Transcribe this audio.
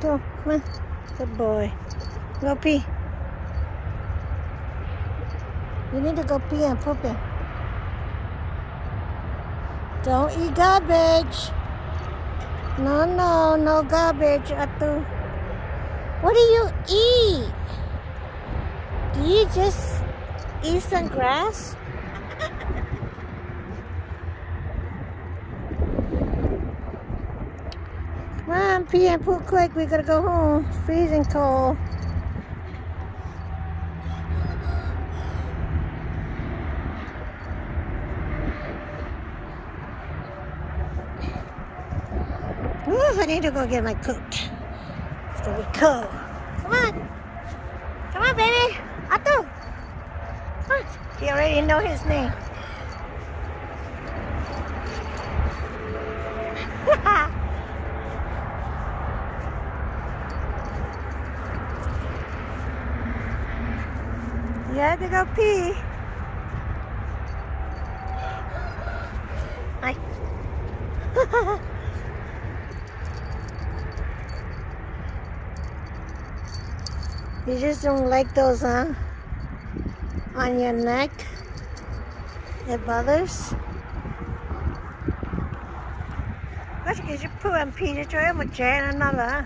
Go, come on. Good boy. Go pee. You need to go pee and poop in. Don't eat garbage. No, no, no garbage, Atu. What do you eat? Do you just eat some grass? On, pee and poop quick. We gotta go home. It's freezing cold. Ooh, I need to go get my coat. It's gonna be cold. Come on. Come on, baby. Otto. Come on. He already know his name. You had to go pee. Hi. You just don't like those, huh? On your neck? It bothers? Có gì phụ em phi cho em một chén nó là